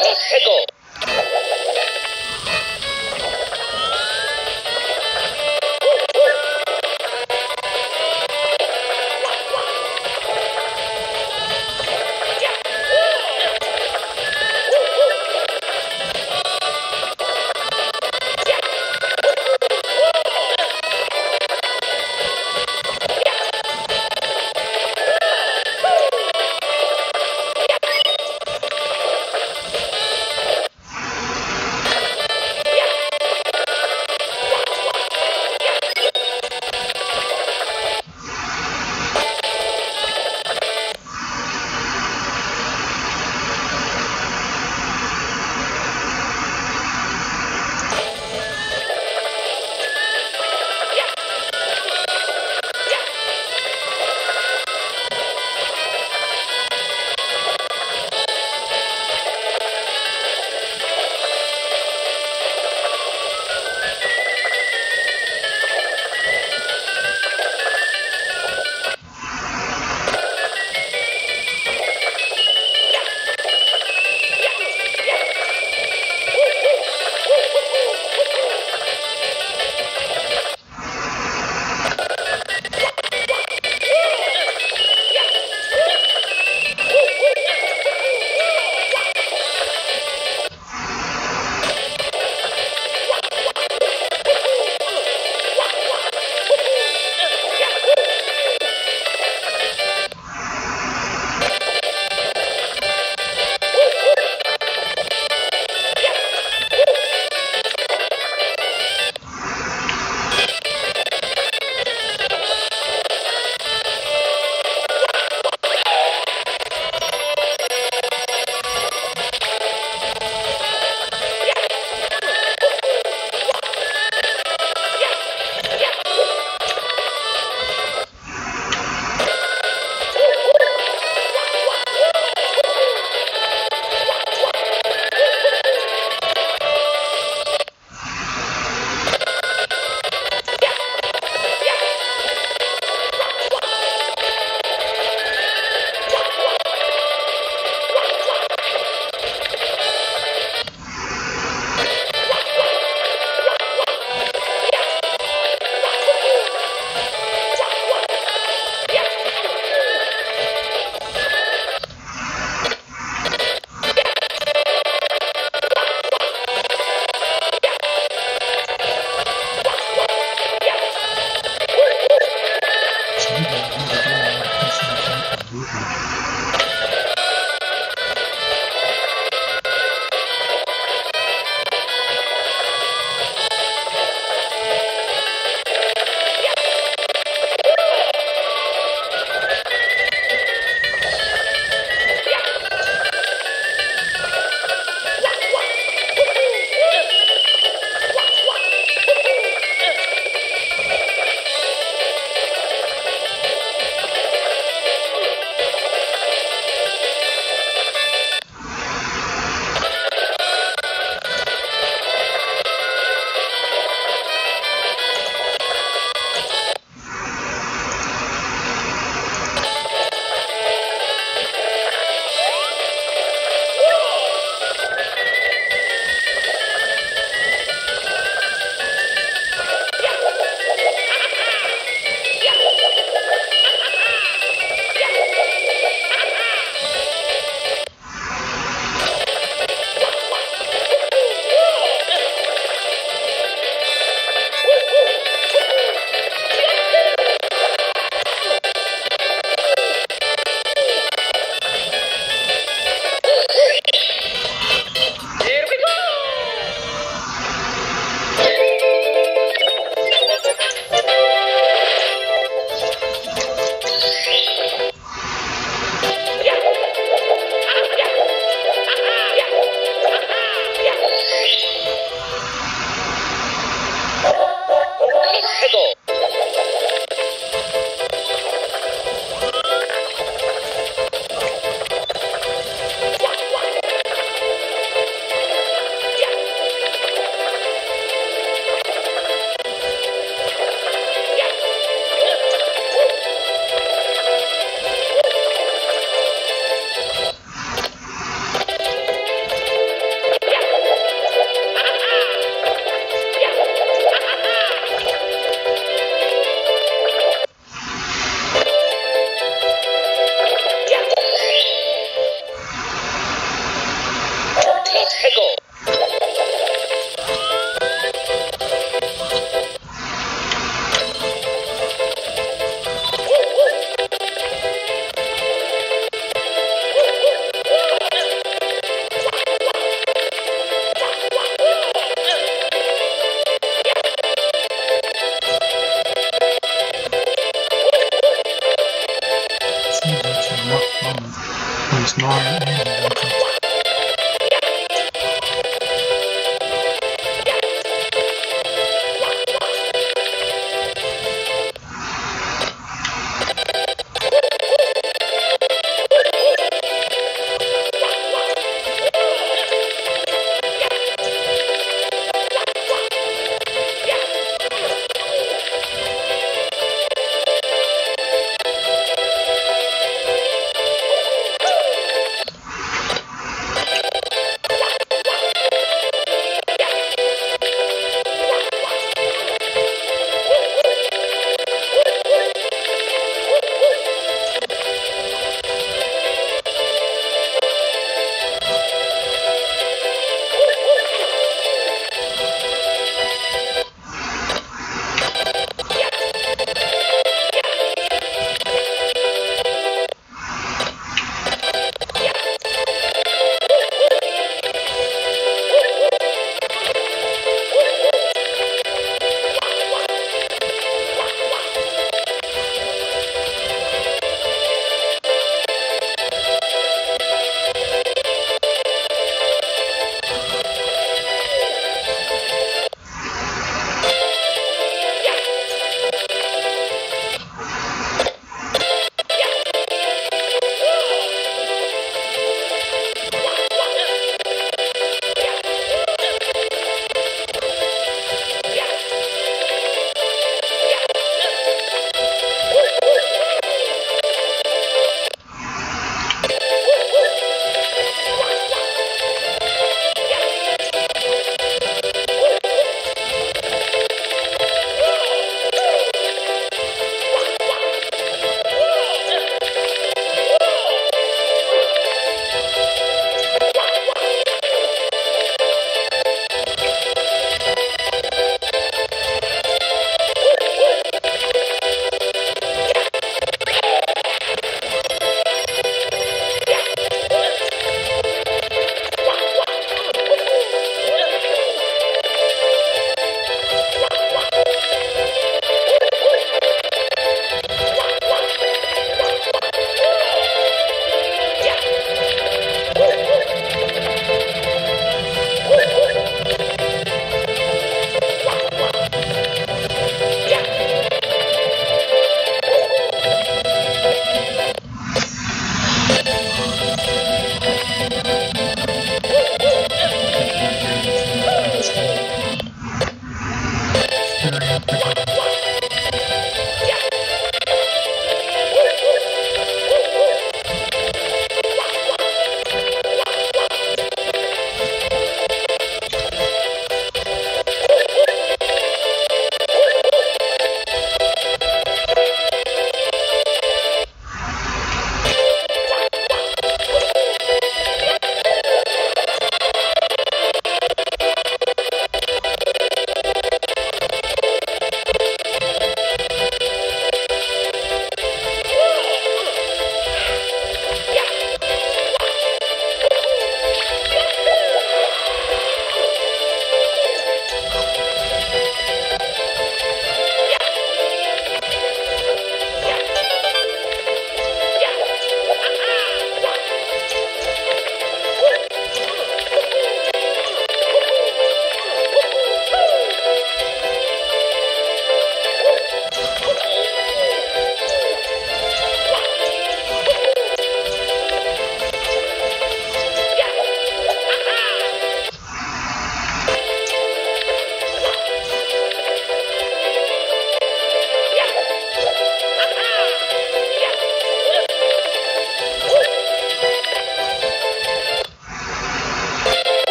エコー